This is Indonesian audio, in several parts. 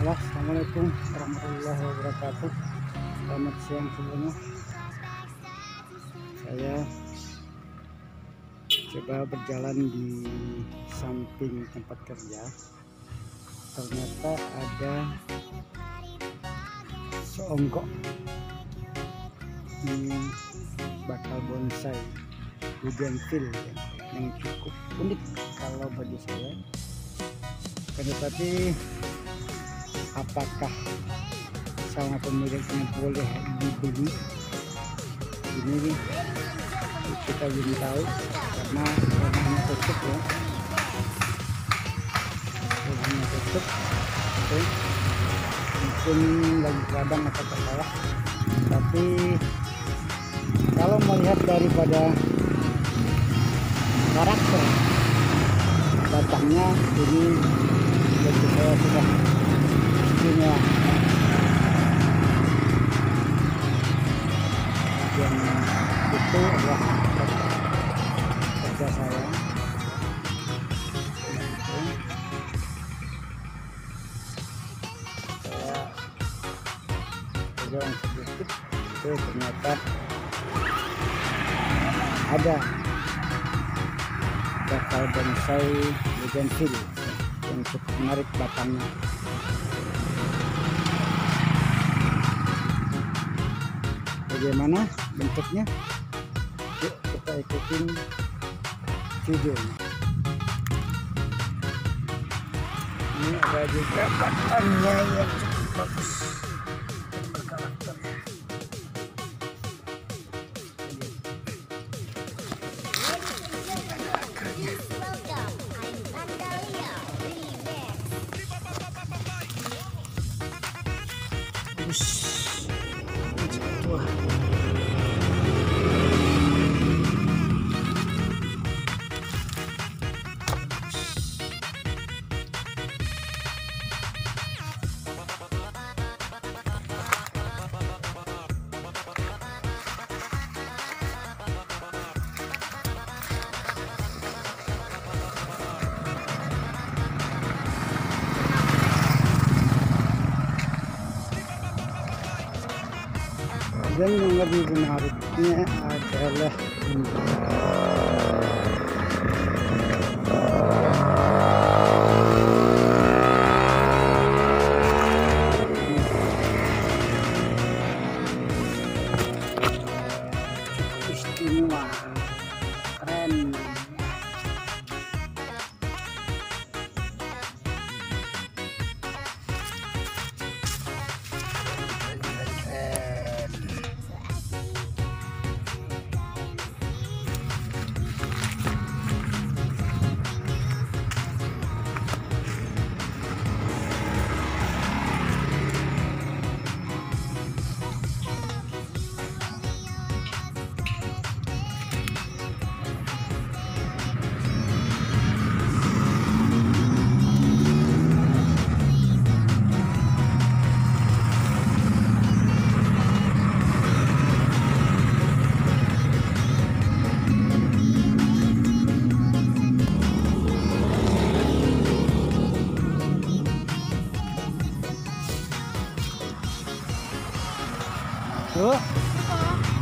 Halo, Assalamualaikum warahmatullahi wabarakatuh. Selamat siang semuanya. Saya coba berjalan di samping tempat kerja. Ternyata ada seonggok ini bakal bonsai bougainville ya, yang cukup unik kalau bagi saya. Tetapi apakah sama pemiliknya boleh dibeli? Ini nih kita belum tahu karena rumahnya tutup ya. Rumahnya tutup Oke. mungkin lagi kadang atau tersalah tapi kalau melihat daripada karakter batangnya ini bagi saya sudah istimewa dan itu adalah kerja saya. Saya berjalan sedikit itu ternyata ada bakal bonsai yang cukup menarik batangnya bagaimana bentuknya. Yuk kita ikutin videonya. Ini ada juga batangnya yang cukup bagus. Wah dan yang lebih menariknya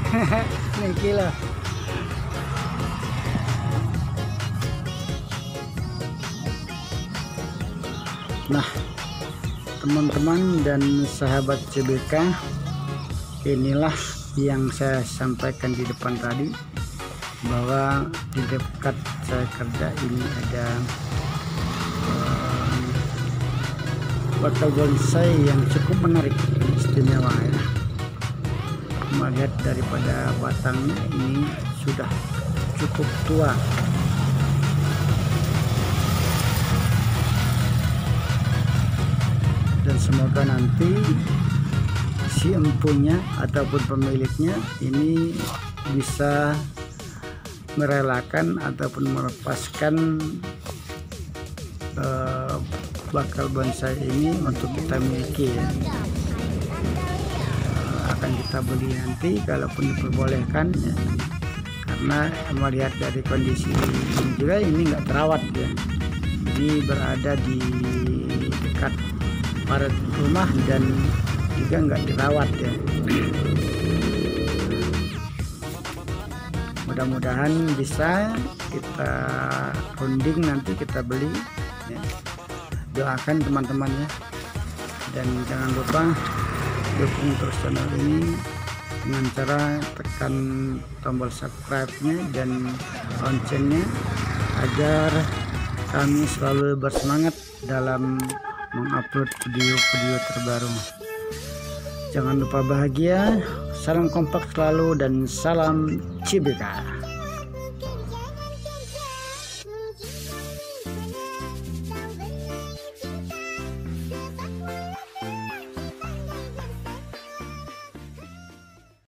Lah. Nah, teman-teman dan sahabat CBK, inilah yang saya sampaikan di depan tadi bahwa di dekat saya kerja ini ada um, bonsai yang cukup menarik, istimewa ya melihat daripada batangnya ini sudah cukup tua. Dan semoga nanti si empunya ataupun pemiliknya ini bisa merelakan ataupun melepaskan eh, bakal bonsai ini untuk kita miliki ya akan kita beli nanti kalaupun diperbolehkan ya. karena melihat dari kondisi ini juga ini enggak terawat ya ini berada di dekat aparat rumah dan juga nggak dirawat ya mudah-mudahan bisa kita runding nanti kita beli ya. doakan teman-temannya dan jangan lupa dukung terus channel ini dengan cara tekan tombol subscribe-nya dan loncengnya agar kami selalu bersemangat dalam mengupload video-video terbaru. Jangan lupa bahagia salam kompak selalu dan salam Cibika